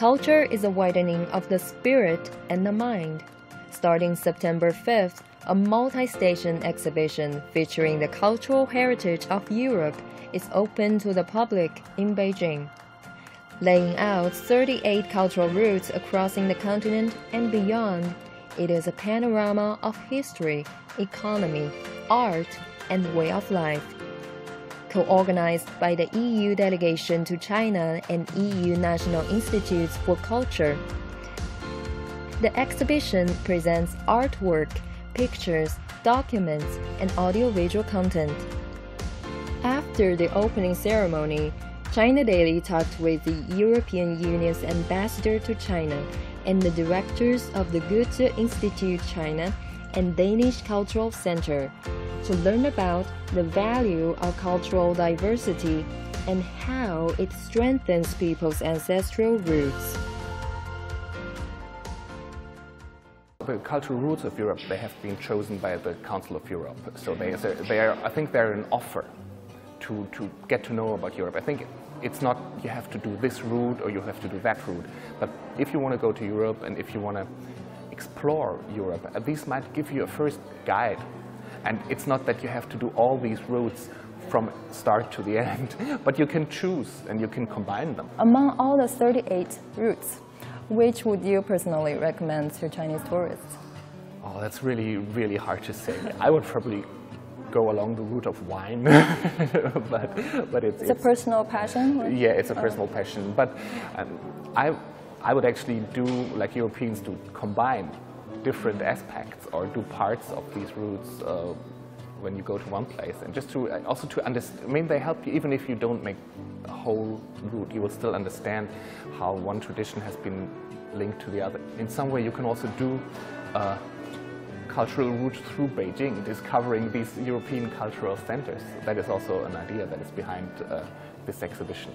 Culture is a widening of the spirit and the mind. Starting September 5th, a multi station exhibition featuring the cultural heritage of Europe is open to the public in Beijing. Laying out 38 cultural routes across the continent and beyond, it is a panorama of history, economy, art, and way of life. Co organized by the EU delegation to China and EU National Institutes for Culture, the exhibition presents artwork, pictures, documents, and audiovisual content. After the opening ceremony, China Daily talked with the European Union's ambassador to China and the directors of the Goethe Institute China and Danish Cultural Center to learn about the value of cultural diversity and how it strengthens people's ancestral routes. The cultural roots of Europe, they have been chosen by the Council of Europe. So they, they are, I think they're an offer to, to get to know about Europe. I think it's not you have to do this route or you have to do that route. But if you want to go to Europe and if you want to explore Europe, uh, these might give you a first guide. And it's not that you have to do all these routes from start to the end, but you can choose and you can combine them. Among all the 38 routes, which would you personally recommend to Chinese tourists? Oh, that's really, really hard to say. I would probably go along the route of wine, but, but it's, it's, it's, a personal passion? Yeah, it's a personal oh. passion. But um, I, I would actually do, like Europeans do, combine different aspects or do parts of these routes uh, when you go to one place. And just to uh, also to understand, I mean, they help you even if you don't make a whole route, you will still understand how one tradition has been linked to the other. In some way, you can also do uh, cultural route through Beijing, discovering these European cultural centers. That is also an idea that is behind uh, this exhibition.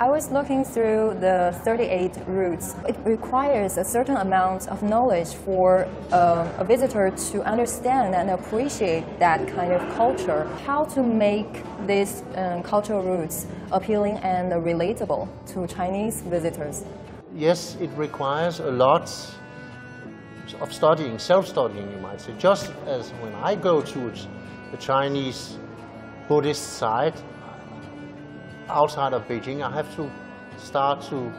I was looking through the 38 routes. It requires a certain amount of knowledge for uh, a visitor to understand and appreciate that kind of culture. How to make these uh, cultural routes appealing and relatable to Chinese visitors? Yes, it requires a lot of studying, self-studying, you might say. Just as when I go to the Chinese Buddhist site outside of Beijing, I have to start to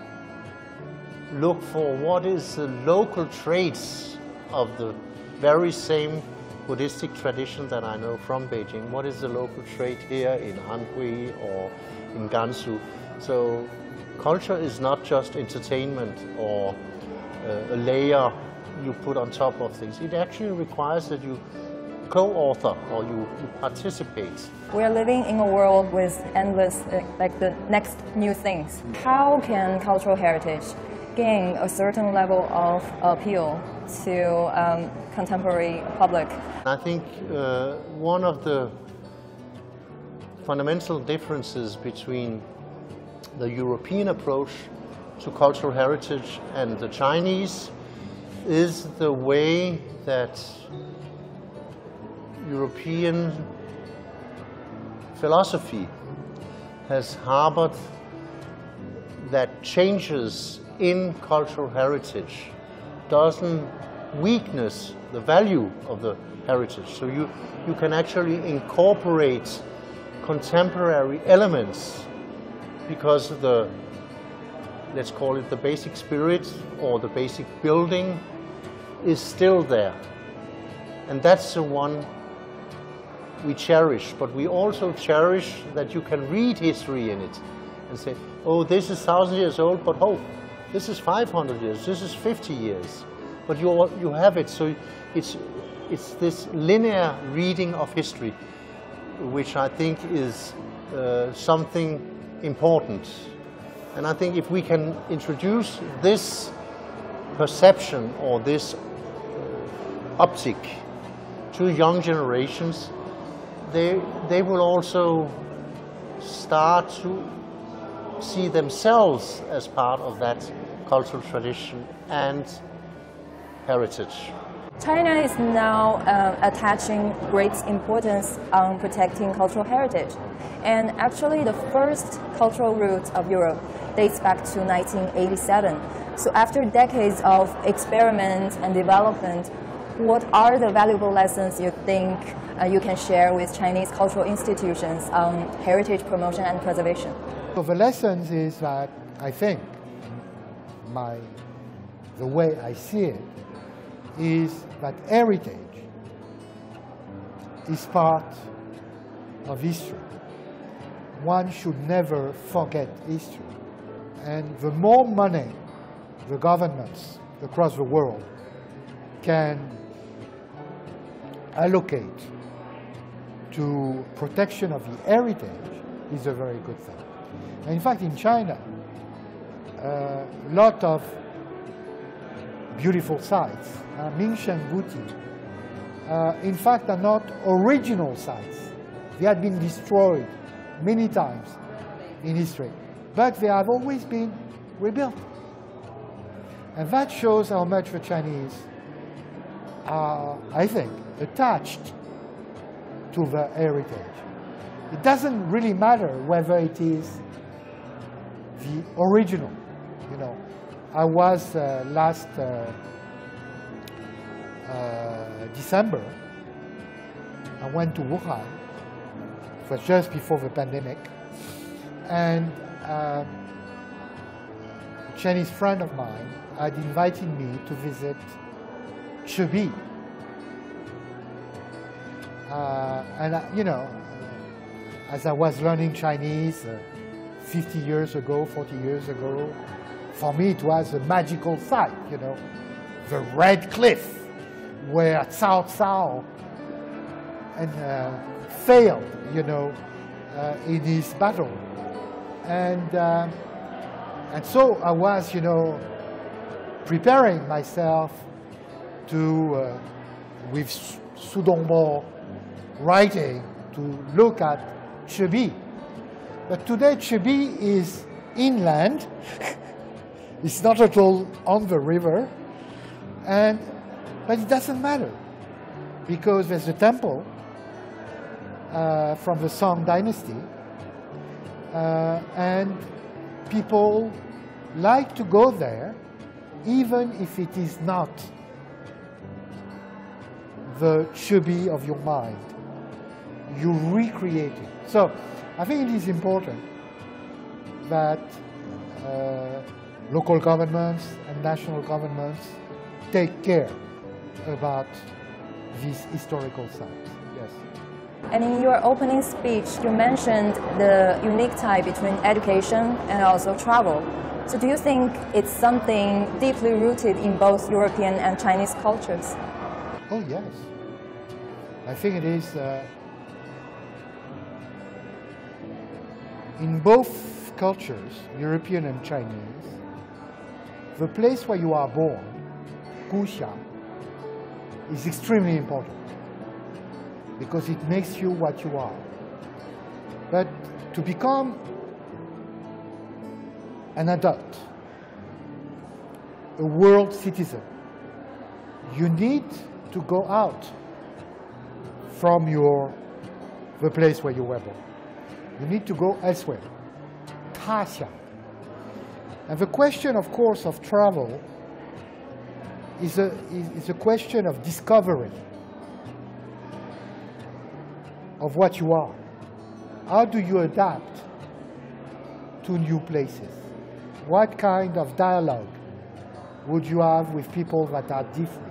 look for what is the local traits of the very same Buddhistic tradition that I know from Beijing. What is the local trait here in Anhui or in Gansu? So culture is not just entertainment or uh, a layer you put on top of things. It actually requires that you co-author or you, you, participate. We're living in a world with endless, uh, like the next new things. How can cultural heritage gain a certain level of appeal to um, contemporary public? I think uh, one of the fundamental differences between the European approach to cultural heritage and the Chinese is the way that European philosophy has harbored that changes in cultural heritage doesn't weakness the value of the heritage. So you, you can actually incorporate contemporary elements because the, let's call it the basic spirit or the basic building is still there. And that's the one we cherish, but we also cherish that you can read history in it and say, oh, this is 1,000 years old, but oh, this is 500 years, this is 50 years. But you, you have it, so it's, it's this linear reading of history, which I think is uh, something important. And I think if we can introduce this perception or this optic to young generations, they, they will also start to see themselves as part of that cultural tradition and heritage. China is now uh, attaching great importance on protecting cultural heritage. And actually, the first cultural route of Europe dates back to 1987. So after decades of experiment and development, what are the valuable lessons you think uh, you can share with Chinese cultural institutions on heritage promotion and preservation? So the lessons is that I think my the way I see it is that heritage is part of history. One should never forget history. And the more money the governments across the world can allocate to protection of the heritage is a very good thing. And in fact, in China, a lot of beautiful sites, uh, Mingshan Guti, uh, in fact are not original sites. They had been destroyed many times in history, but they have always been rebuilt. And that shows how much the Chinese are, I think, attached to the heritage. It doesn't really matter whether it is the original, you know. I was uh, last uh, uh, December, I went to Wuhan. It was just before the pandemic. And uh, a Chinese friend of mine had invited me to visit Chibi. Uh, and, uh, you know, as I was learning Chinese uh, 50 years ago, 40 years ago, for me it was a magical sight, you know, the Red Cliff where Cao Cao and, uh, failed, you know, uh, in his battle. And, uh, and so I was, you know, preparing myself to, uh, with Su Dongpo writing, to look at Chibi. But today Chibi is inland. it's not at all on the river. And but it doesn't matter because there's a temple uh, from the Song dynasty uh, and people like to go there even if it is not the Chibi of your mind. You recreate it. So I think it is important that uh, local governments and national governments take care about these historical sites. Yes. And in your opening speech, you mentioned the unique tie between education and also travel. So do you think it's something deeply rooted in both European and Chinese cultures? Oh, yes. I think it is uh, in both cultures, European and Chinese, the place where you are born, Guxiang, is extremely important because it makes you what you are. But to become an adult, a world citizen, you need to go out from your the place where you were born. You need to go elsewhere. Tasha. And the question, of course, of travel is a, is a question of discovery of what you are. How do you adapt to new places? What kind of dialogue would you have with people that are different?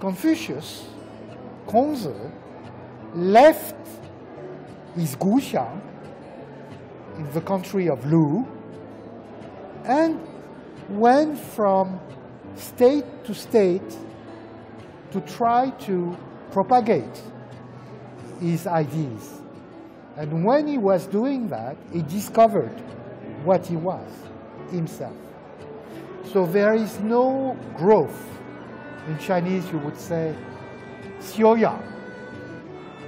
Confucius, Kongzi, left his Guxiang in the country of Lu and went from state to state to try to propagate his ideas. And when he was doing that, he discovered what he was himself. So there is no growth. In Chinese, you would say, xiaoyang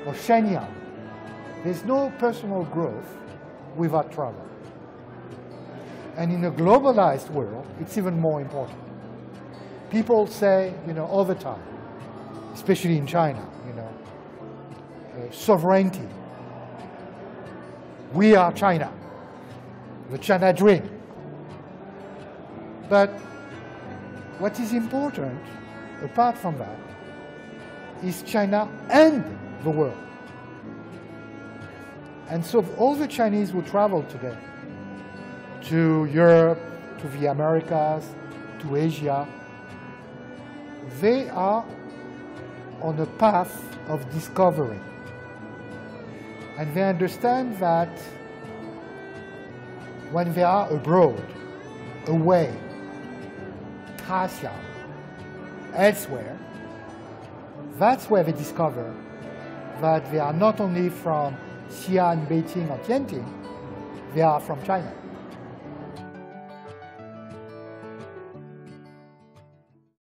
or shenyang. There's no personal growth without travel. And in a globalized world, it's even more important. People say, you know, all the time, especially in China, you know, uh, sovereignty. We are China, the China dream. But what is important, apart from that, is China and the world. And so all the Chinese who travel today to Europe, to the Americas, to Asia, they are on a path of discovery. And they understand that when they are abroad, away, Asia, elsewhere, that's where they discover that they are not only from Xi'an, Beijing, or Tianjin, they are from China.